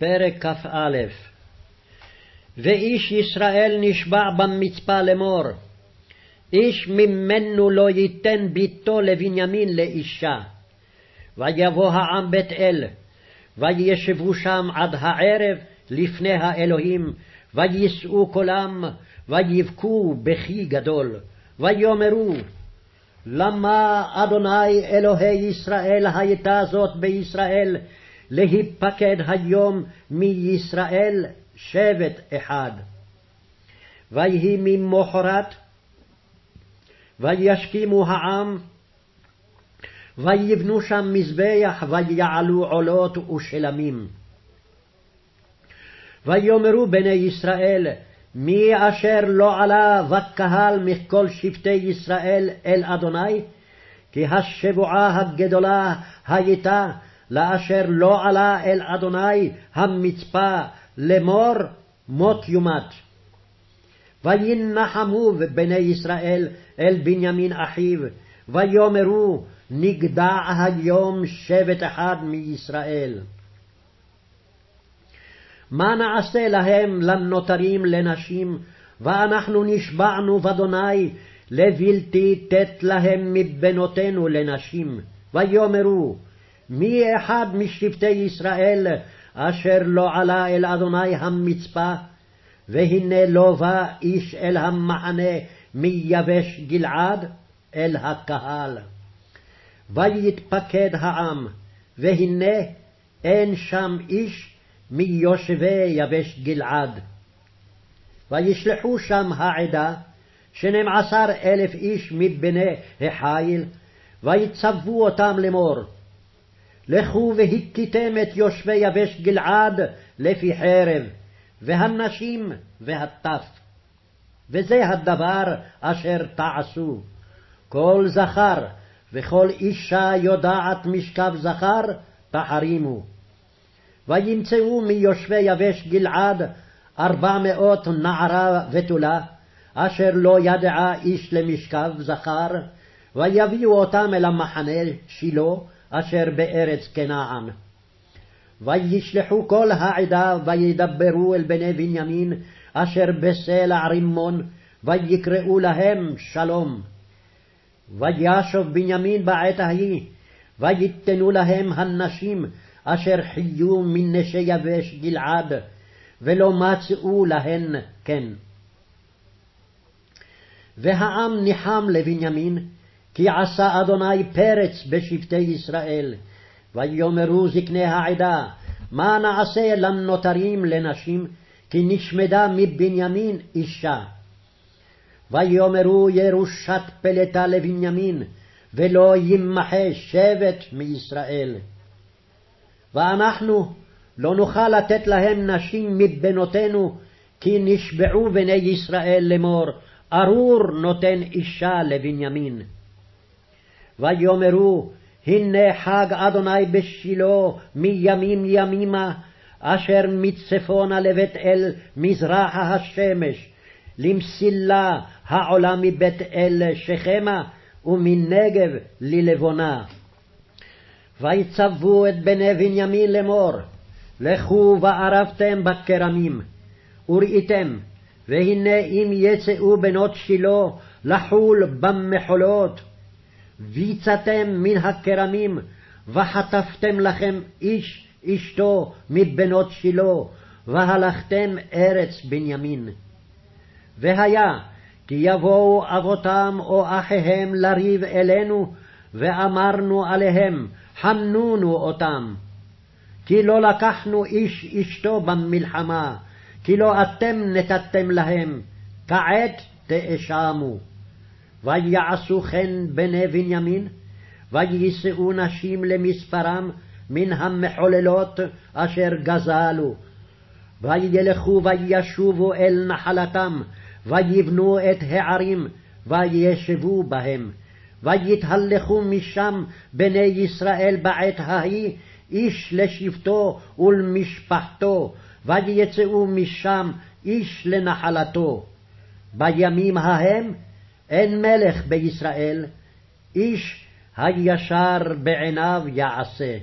פרק כ"א ואיש ישראל נשבע במצפה לאמור, איש ממנו לא ייתן ביתו לבנימין לאישה. ויבוא העם בית אל, וישבו שם עד הערב לפני האלוהים, ויישאו קולם, ויבכו בכי גדול, ויאמרו, למה אדוני אלוהי ישראל הייתה זאת בישראל, להיפקד היום מישראל שבט אחד. ויהי ממחרת, וישכימו העם, ויבנו שם מזבח, ויעלו עולות ושלמים. ויאמרו בני ישראל, מי אשר לא עלה בקהל מכל שבטי ישראל אל אדוני? כי השבועה הגדולה הייתה לאשר לא עלה אל אדוני המצפה לאמור מות יומת. וינחמו בני ישראל אל בנימין אחיו, ויאמרו נגדע היום שבט אחד מישראל. מה נעשה להם לנותרים לנשים, ואנחנו נשבענו באדוני לבלתי תת להם מבנותינו לנשים. ויאמרו, מי אחד משבטי ישראל אשר לא עלה אל אדוני המצפה, והנה לא בא איש אל המחנה מיבש גלעד, אל הקהל. ויתפקד העם, והנה אין שם איש מיושבי יבש גלעד. וישלחו שם העדה, שנים עשר אלף איש מבני החיל, ויצוו אותם לאמור, לכו והכיתם את יושבי יבש גלעד לפי חרב, והנשים והטף. וזה הדבר אשר תעשו. כל זכר וכל אישה יודעת משכב זכר, תחרימו. וימצאו מיושבי יבש גלעד ארבע מאות נערה ותולה, אשר לא ידעה איש למשכב זכר, ויביאו אותם אל המחנה שילה, אשר בארץ כנען. וישלחו כל העדה וידברו אל בני בנימין אשר בסלע רימון ויקראו להם שלום. וישוב בנימין בעת ההיא ויתנו להם הנשים אשר חיו מנשי יבש גלעד ולא מצאו להן כן. והעם ניחם לבנימין כי עשה אדוני פרץ בשבטי ישראל. ויאמרו זקני העדה, מה נעשה לנותרים לנשים, כי נשמדה מבנימין אישה. ויאמרו ירושת פלטה לבנימין, ולא ימחה שבט מישראל. ואנחנו לא נוכל לתת להם נשים מבנותינו, כי נשבעו בני ישראל לאמור, ארור נותן אישה לבנימין. ויאמרו, הנה חג אדוני בשילה מימים ימימה, אשר מצפונה לבית אל מזרחה השמש, למסילה העולה מבית אל שכמה, ומנגב ללבונה. ויצוו את בני בנימין לאמור, לכו וערבתם בכרמים, וראיתם, והנה אם יצאו בנות שילה לחול במחולות, ויצאתם מן הכרמים, וחטפתם לכם איש אשתו מבנות שילה, והלכתם ארץ בנימין. והיה כי יבואו אבותם או אחיהם לריב אלינו, ואמרנו עליהם, חנונו אותם. כי לא לקחנו איש אשתו במלחמה, כי לא אתם נתתם להם, כעת תאשמו. ויעשו כן בני בנימין, ויישאו נשים למספרם מן המחוללות אשר גזלו. וילכו וישובו אל נחלתם, ויבנו את הערים, וישבו בהם. ויתהלכו משם בני ישראל בעת ההיא, איש לשבטו ולמשפחתו, ויצאו משם איש לנחלתו. בימים ההם אין מלך בישראל, איש הישר בעיניו יעשה.